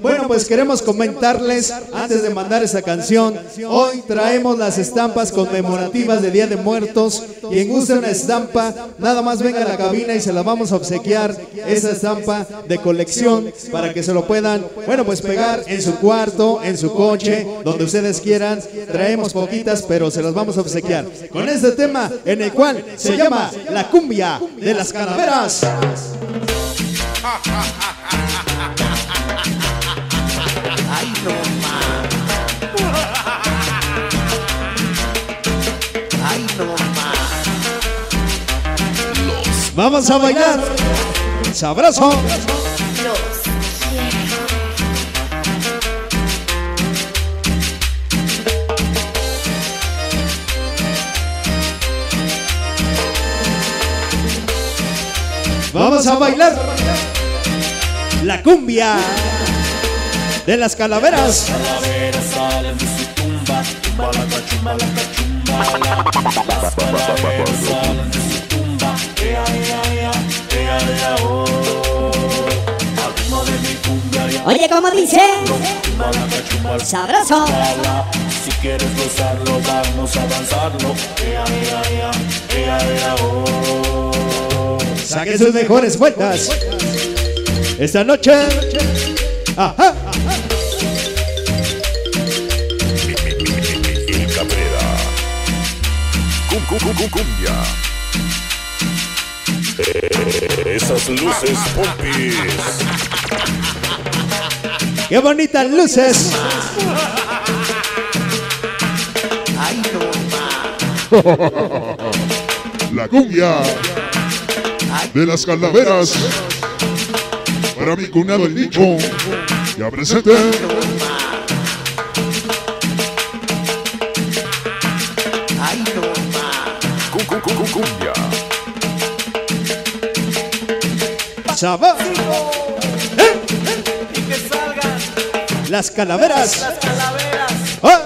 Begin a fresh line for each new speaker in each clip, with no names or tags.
Bueno, pues queremos comentarles, antes de mandar esa canción, hoy traemos las estampas conmemorativas de Día de Muertos. Quien guste una estampa, nada más venga a la cabina y se la vamos a obsequiar, esa estampa de colección, para que se lo puedan, bueno, pues pegar en su cuarto, en su coche, donde ustedes quieran. Traemos poquitas, pero se las vamos a obsequiar. Con este tema en el cual se llama La cumbia de las calaveras. Vamos a bailar. Sabroso. Vamos a bailar. La cumbia de las calaveras.
Oye, ¿cómo dice? Sabroso.
Si quieres gozarlo, vamos a avanzarlo.
Saquen sus mejores vueltas. Esta noche. Ajá.
Cumbia. Eh, Esas luces pompis.
Qué bonitas luces.
Ay, no más.
La cumbia de las calaveras. Para mi cuñado el nicho. Ya presente.
Sabor.
Y que salgan
Las calaveras.
las calaveras,
Ah,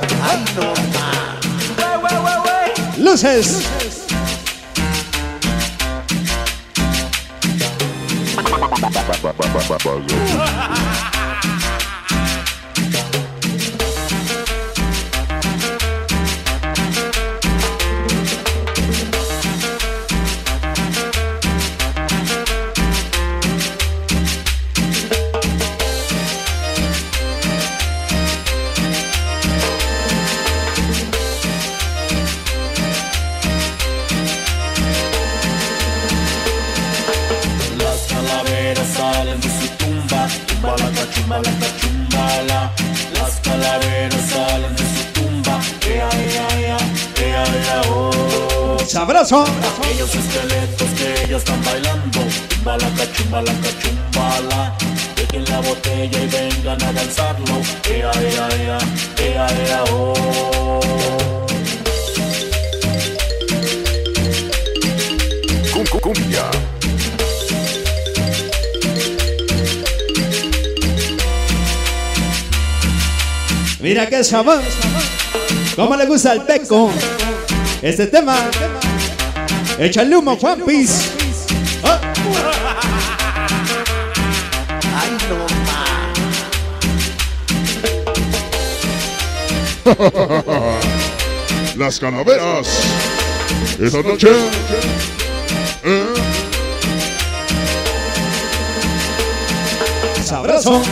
wey.
Luces.
Salen de su tumba, chumbalaca, chumbalaca, chumbala. Las calaveras salen de su tumba, ea, ea, ea, ea, ea, oh.
Sabroso.
Aquellos esqueletos que ya están bailando, chumbalaca, chumbalaca, chumbala. Dejen la botella y vengan a danzarlo, ea, ea, ea, ea, ea, oh.
Mira qué sabor. ¿Cómo le gusta al peco? Este tema. Échale humo, Juan Piz. Ah,
Ay, no más.
Las calaveras. Esta noche. eh,
sabroso.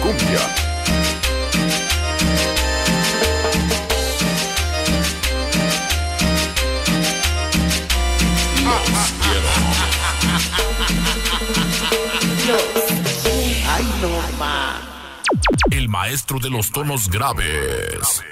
Cumbia.
Ay, no más.
El maestro de los tonos graves.